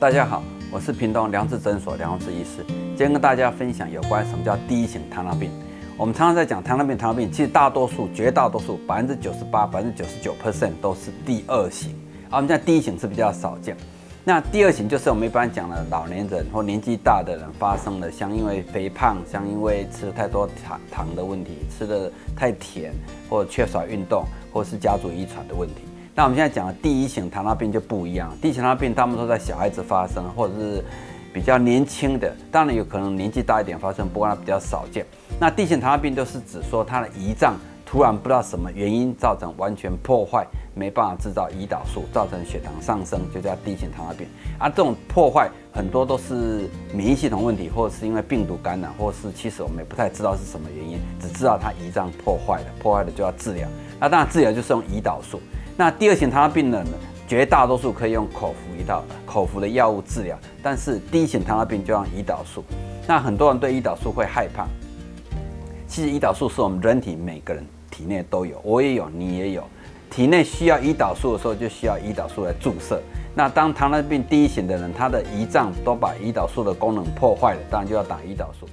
大家好，我是屏东良知诊所梁志医师，今天跟大家分享有关什么叫第一型糖尿病。我们常常在讲糖尿病，糖尿病其实大多数、绝大多数、百分之九十八、百分之九十九 percent 都是第二型，而我们讲第一型是比较少见。那第二型就是我们一般讲的老年人或年纪大的人发生的，像因为肥胖，像因为吃太多糖糖的问题，吃的太甜，或缺少运动，或是家族遗传的问题。那我们现在讲的第一型糖尿病就不一样，第一型糖尿病他们都在小孩子发生，或者是比较年轻的，当然有可能年纪大一点发生，不过它比较少见。那第一型糖尿病就是指说它的胰脏突然不知道什么原因造成完全破坏，没办法制造胰岛素，造成血糖上升，就叫第一型糖尿病。啊，这种破坏很多都是免疫系统问题，或者是因为病毒感染，或是其实我们也不太知道是什么原因，只知道它胰脏破坏了，破坏了就要治疗。那当然治疗就是用胰岛素。那第二型糖尿病人呢，绝大多数可以用口服一套口服的药物治疗，但是第一型糖尿病就用胰岛素。那很多人对胰岛素会害怕，其实胰岛素是我们人体每个人体内都有，我也有，你也有。体内需要胰岛素的时候，就需要胰岛素来注射。那当糖尿病第一型的人，他的胰脏都把胰岛素的功能破坏了，当然就要打胰岛素。